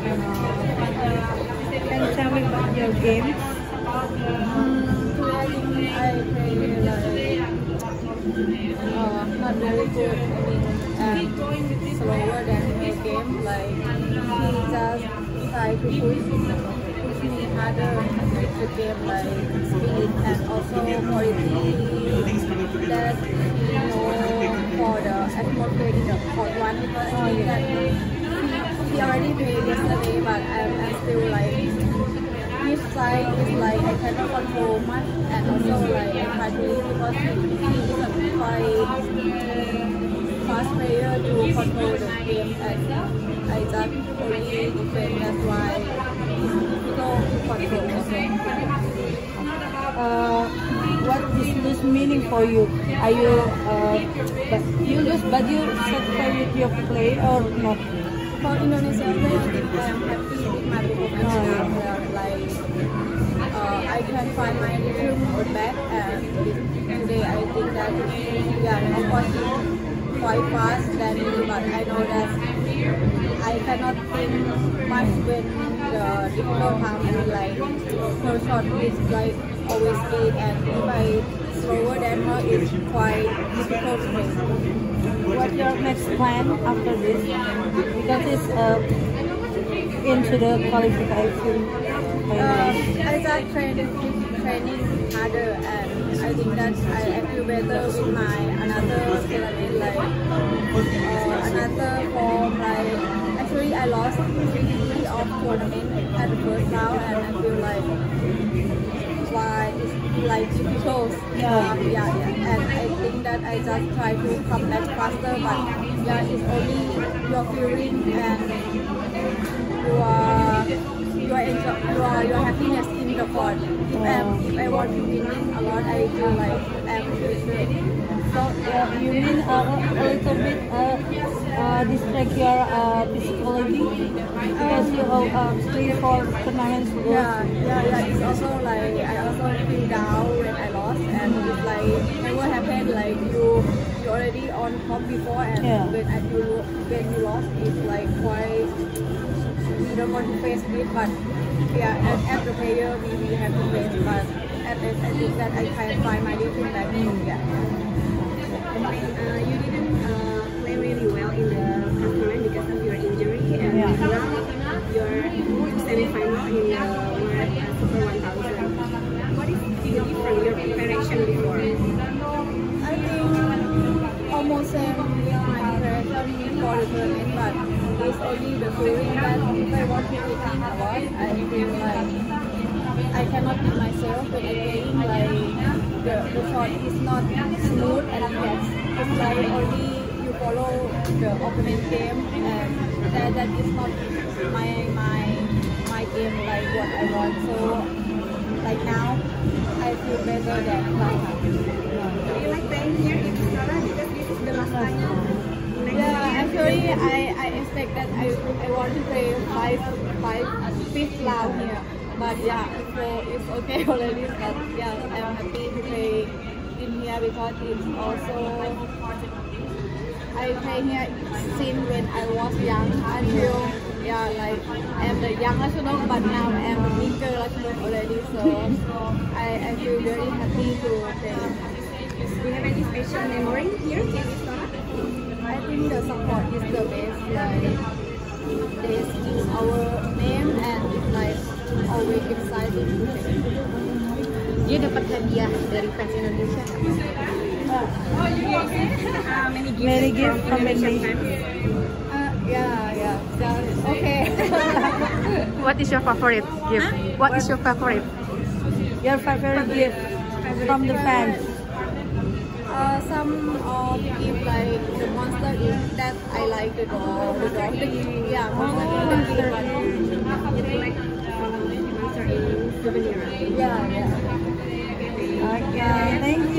You tell me about your games? Uh, not very good. And slower than game. Like he just try to push push me harder to the game like speed and also quality side is like I cannot control much and also like I try to because is a quite fast player to control the game and I just only defend that's why it's difficult to control also. Uh, what is this meaning for you? Are you uh, but you lose but you satisfied with your play or not? For Indonesia play, I think I am happy with my yeah. now. Like uh, I can find my rhythm back and today I think that of course it's quite fast than me, but I know that I cannot think much when the time and like her shot is like always big and if I slower than her it's quite difficult to make. Next plan after this? Because it's uh, into the qualification. Um, I just training, training harder and I think that I, I feel better with my another tournament like uh, another form like actually I lost three of tournament at the first round and I feel like why it's like close. Yeah. um, yeah, yeah and I think that I just try to come back faster but yeah it's only your feeling and your your enjoy, your your happiness in the court. If I'm if I want to win a lot, I do like I'm. So uh, you mean uh, a bit uh, distract your uh, psychology because you all um, stay for tournaments. Yeah, yeah, yeah. It's also like I also feel down when I lost, and it's like never happened. Like you, you already on top before, and Yeah. when I you when you lost, it's like quite you don't want to face it, but yeah, as, as the player, we, we have to face. But at least I think that I can find my rhythm back. Yeah. Uh, you now you're semi-final in the World uh, Super 1000. What is the different your preparation before? I think almost same preparation for the but it's only the feeling that I I feel like I cannot be myself when I'm. Like the, the is not smooth and fast. It's like only follow the opponent game, and that, that is not my my my game like what I want. So like now, I feel better than last time. Do you like playing here in Istora because this is the last time? Yeah, actually, I, I expect that I, I want to play five, five, fifth round here. But yeah, so uh, it's okay already. But yeah, I'm happy to play in here because it's also I play here since when I was young until yeah, like I'm the young Ratchanok, but now I'm a bigger Ratchanok already. So I, I feel very happy to play. Do you have any special memory here in? I think the support is the best. Like they use our name and it's like always excited to play. Dia dapat hadiah dari fans Indonesia. Uh, many gifts Many gifts from Indonesia. Uh, yeah, yeah. Okay. What is your favorite gift? What is your favorite? Your favorite gift from the fans. uh, some of if like the monster is that I like the dog, the dog. The, yeah, monster Oh, monster. You like monster in souvenir. Yeah, yeah. Okay, thank you.